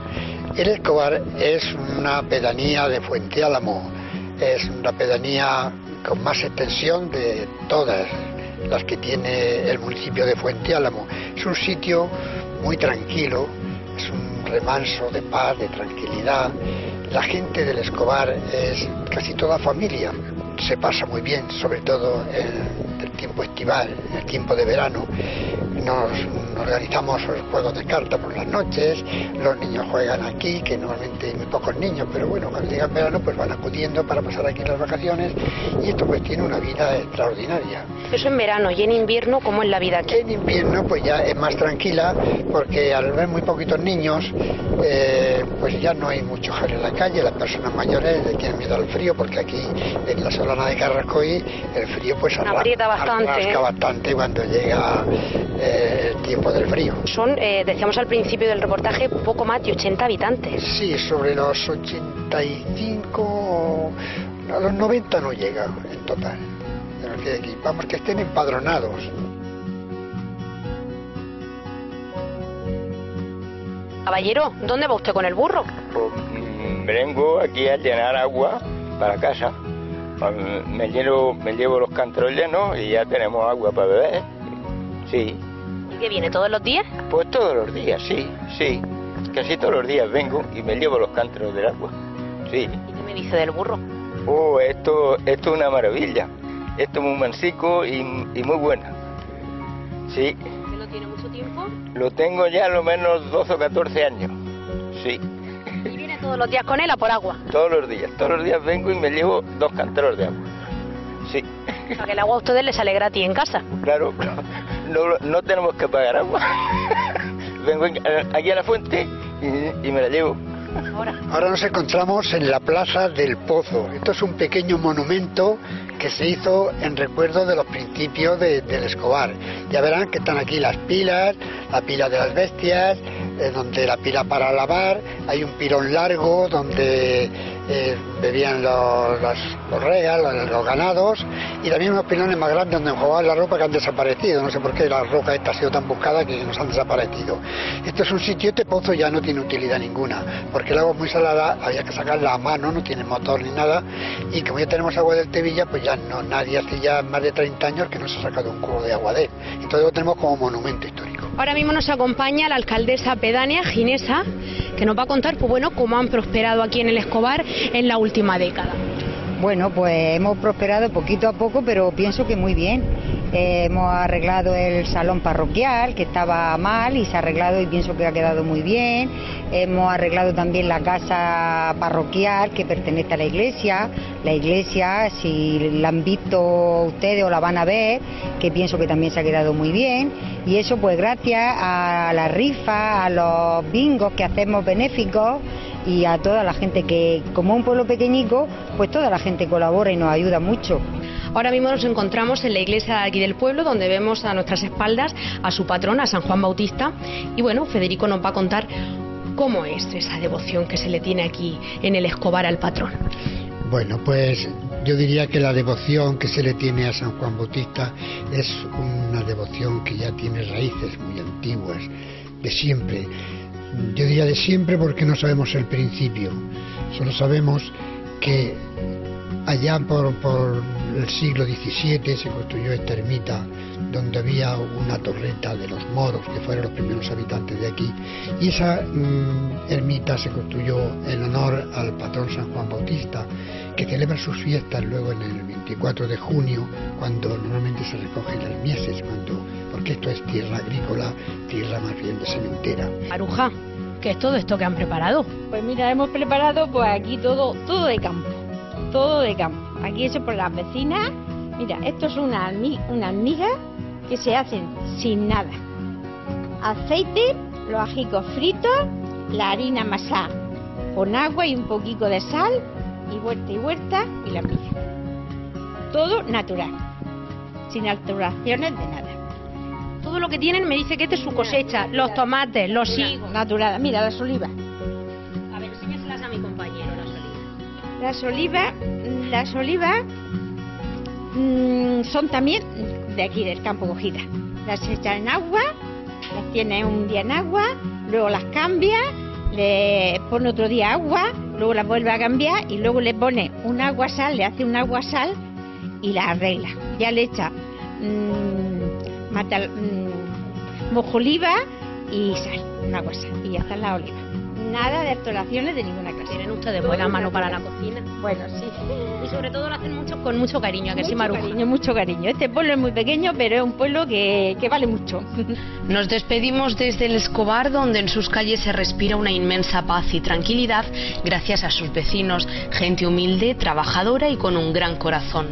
El Escobar es una pedanía de Fuente Álamo, es una pedanía con más extensión de todas las que tiene el municipio de Fuente Álamo. Es un sitio muy tranquilo, es un remanso de paz, de tranquilidad. La gente del Escobar es casi toda familia, se pasa muy bien, sobre todo en el tiempo estival, en el tiempo de verano. Nos, organizamos juegos de cartas por las noches, los niños juegan aquí, que normalmente hay muy pocos niños, pero bueno, cuando llega el verano pues van acudiendo para pasar aquí las vacaciones y esto pues tiene una vida extraordinaria. Eso en verano y en invierno, ¿cómo es la vida aquí? En invierno pues ya es más tranquila porque al ver muy poquitos niños eh, pues ya no hay mucho jaleo en la calle, las personas mayores le tienen miedo al frío porque aquí en la Solana de Carrascoy el frío pues arra- Aprieta bastante, arrasca ¿eh? bastante cuando llega eh, el tiempo del frío. Son, eh, decíamos al principio del reportaje, poco más de 80 habitantes. Sí, sobre los 85, a los 90 no llega en total. de los que hay aquí. Vamos, que estén empadronados. Caballero, ¿dónde va usted con el burro? Mm, Vengo aquí a llenar agua para casa. Mm, Me llevo, me llevo los cantros llenos y ya tenemos agua para beber. Sí, ¿Y qué viene todos los días? pues todos los días, sí, sí. Casi todos los días vengo y me llevo los cantros del agua. Sí. ¿Y qué me dice del burro? Oh, esto, esto es una maravilla. Esto es muy mansico y, y muy buena. Sí, ¿Que no tiene mucho tiempo? lo tengo ya a lo menos 12 o 14 años. Sí, ¿Y viene todos los días con él a por agua? todos los días. Todos los días vengo y me llevo dos canteros de agua. Sí, O sea, que el agua a ustedes les sale gratis en casa. claro. No, no tenemos que pagar agua. Vengo en- aquí a la fuente y, y me la llevo. Ahora nos encontramos en la Plaza del Pozo. Esto es un pequeño monumento que se hizo en recuerdo de los principios de- del Escobar. Ya verán que están aquí las pilas, la pila de las bestias, eh, donde la pila para lavar, hay un pilón largo donde eh, bebían los, las correas, los, los ganados, y también unos pilones más grandes donde jugaban la ropa que han desaparecido. No sé por qué la roca esta ha sido tan buscada que nos han desaparecido. Esto es un sitio, este pozo ya no tiene utilidad ninguna, porque el agua es muy salada, había que sacarla a mano, no tiene motor ni nada, y como ya tenemos agua del Tevilla, pues ya no, nadie hace ya más de 30 años que no se ha sacado un cubo de agua de él. Entonces lo tenemos como monumento histórico. Ahora mismo nos acompaña la alcaldesa pedánea Ginesa, que nos va a contar pues bueno, cómo han prosperado aquí en el Escobar en la última década. Bueno, pues hemos prosperado poquito a poco, pero pienso que muy bien. Hemos arreglado el salón parroquial, que estaba mal, y se ha arreglado y pienso que ha quedado muy bien. Hemos arreglado también la casa parroquial que pertenece a la iglesia. La iglesia, si la han visto ustedes o la van a ver, que pienso que también se ha quedado muy bien. Y eso pues gracias a la rifa, a los bingos que hacemos benéficos y a toda la gente que, como un pueblo pequeñico, pues toda la gente colabora y nos ayuda mucho. Ahora mismo nos encontramos en la iglesia de aquí del pueblo, donde vemos a nuestras espaldas a su patrón, a San Juan Bautista. Y bueno, Federico nos va a contar cómo es esa devoción que se le tiene aquí en el Escobar al patrón. Bueno, pues yo diría que la devoción que se le tiene a San Juan Bautista es una devoción que ya tiene raíces muy antiguas, de siempre. Yo diría de siempre porque no sabemos el principio, solo sabemos que allá por, el siglo XVII se construyó esta ermita donde había una torreta de los moros que fueron los primeros habitantes de aquí. Y esa mm, ermita se construyó en honor al patrón San Juan Bautista que celebra sus fiestas luego en el 24 de junio cuando normalmente se recogen las mieses cuando porque esto es tierra agrícola tierra más bien de sementera Aruja, ¿qué es todo esto que han preparado? Pues mira, hemos preparado pues aquí todo, todo de campo, todo de campo. Aquí hecho por las vecinas. Mira, esto es una, una almiga que se hacen sin nada. Aceite, los ajicos fritos, la harina amasada con agua y un poquito de sal y huerta y huerta y la miga. Todo natural, sin alteraciones de nada. Todo lo que tienen me dice que esta es su cosecha, los tomates, los higos. Natural, mira las olivas. A ver, enséñaselas a mi compañero, las olivas. Las olivas, las olivas mm, son también de aquí del campo cogidas. Las echas en agua, las tienes un día en agua, luego las cambias, le pone otro día agua, luego las vuelve a cambiar y luego le pone un agua sal, le hace un agua sal y la arregla. Ya le echa mm, mm, mojo oliva y sal, un agua sal y ya está la oliva. Nada de alteraciones de ninguna clase. Tienen ustedes buena mano para la cocina. Bueno, sí. Y sobre todo lo hacen mucho con mucho cariño, ¿a que sí, Mucho Maruja? cariño, mucho cariño. Este pueblo es muy pequeño, pero es un pueblo que, que vale mucho. Nos despedimos desde el Escobar, donde en sus calles se respira una inmensa paz y tranquilidad gracias a sus vecinos, gente humilde, trabajadora y con un gran corazón.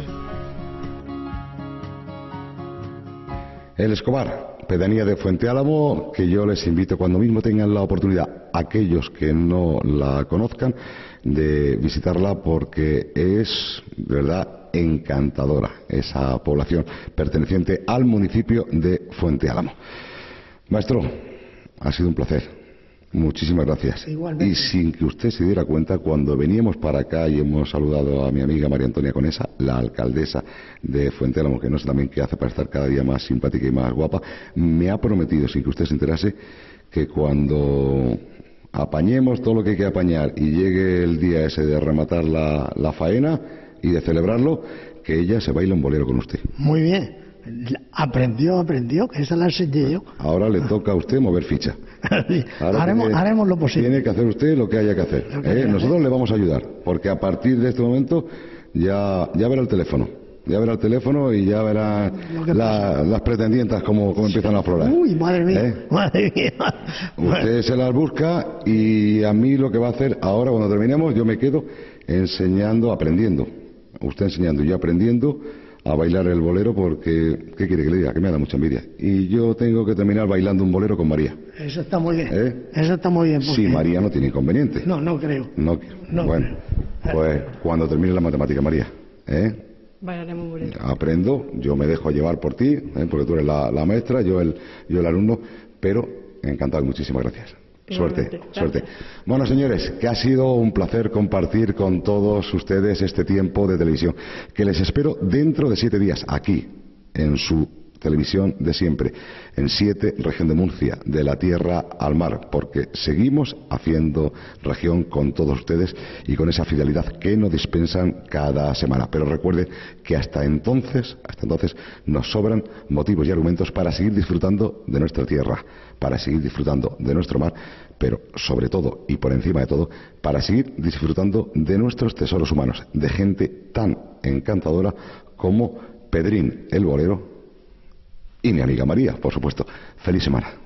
El Escobar, pedanía de Fuente Álamo, que yo les invito cuando mismo tengan la oportunidad, aquellos que no la conozcan, de visitarla porque es, de verdad, encantadora esa población perteneciente al municipio de Fuente Álamo. Maestro, ha sido un placer. Muchísimas gracias. Igualmente. Y sin que usted se diera cuenta, cuando veníamos para acá y hemos saludado a mi amiga María Antonia Conesa, la alcaldesa de Fuente Álamo, que no sé también qué hace para estar cada día más simpática y más guapa, me ha prometido, sin que usted se enterase, que cuando apañemos todo lo que hay que apañar y llegue el día ese de rematar la, la faena y de celebrarlo, que ella se baila un bolero con usted. Muy bien. Aprendió, aprendió, que esa la enseñé yo. Ahora le toca a usted mover ficha. Ahora haremos, tiene- haremos lo posible. Tiene que hacer usted lo que haya que hacer. Lo que ¿eh? que Nosotros le vamos a ayudar, porque a partir de este momento ya, ya verá el teléfono. Ya verá el teléfono y ya verá la- las pretendientas cómo, cómo empiezan a aflorar. Uy, madre mía, ¿Eh? madre mía. Usted se las busca y a mí lo que va a hacer ahora cuando terminemos yo me quedo enseñando, aprendiendo. Usted enseñando y yo aprendiendo a bailar el bolero porque, ¿qué quiere que le diga? Que me da mucha envidia. Y yo tengo que terminar bailando un bolero con María. Eso está muy bien. ¿Eh? Eso está muy bien. Porque- María no tiene inconveniente. No, no creo. No, No. bueno, pues cuando termine la matemática, María, ¿eh? Aprendo, yo me dejo llevar por ti, ¿eh? porque tú eres la, la maestra, yo el, yo el alumno, pero encantado y muchísimas gracias. Suerte, Igualmente, suerte. Bueno, señores, que ha sido un placer compartir con todos ustedes este tiempo de televisión, que les espero dentro de siete días, aquí, en su televisión de siempre, en siete, región de Murcia, de la tierra al mar, porque seguimos haciendo región con todos ustedes y con esa fidelidad que nos dispensan cada semana. Pero recuerde que hasta entonces, hasta entonces, nos sobran motivos y argumentos para seguir disfrutando de nuestra tierra, para seguir disfrutando de nuestro mar, pero sobre todo y por encima de todo, para seguir disfrutando de nuestros tesoros humanos, de gente tan encantadora como Pedrín el Bolero y mi amiga María, por supuesto. Feliz semana.